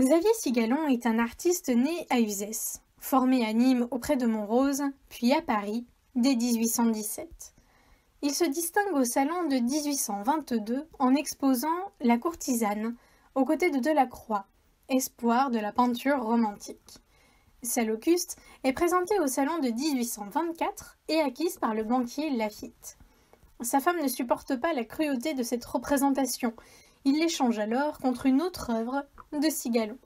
Xavier Cigalon est un artiste né à Uzès, formé à Nîmes auprès de Montrose, puis à Paris dès 1817. Il se distingue au salon de 1822 en exposant La courtisane aux côtés de Delacroix, espoir de la peinture romantique. Sa locuste est présentée au salon de 1824 et acquise par le banquier Lafitte. Sa femme ne supporte pas la cruauté de cette représentation. Il l'échange alors contre une autre œuvre de.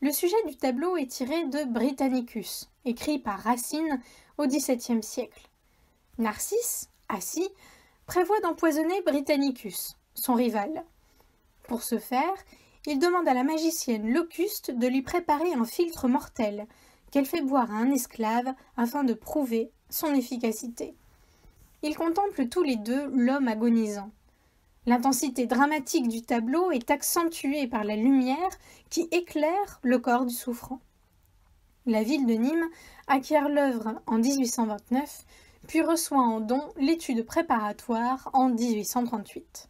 Le sujet du tableau est tiré de Britannicus, écrit par Racine au XVIIe siècle. Narcisse, assis, prévoit d'empoisonner Britannicus, son rival. Pour ce faire, il demande à la magicienne Locuste de lui préparer un filtre mortel qu'elle fait boire à un esclave afin de prouver son efficacité. Ils contemplent tous les deux l'homme agonisant. L'intensité dramatique du tableau est accentuée par la lumière qui éclaire le corps du souffrant. La ville de Nîmes acquiert l'œuvre en 1829, puis reçoit en don l'étude préparatoire en 1838.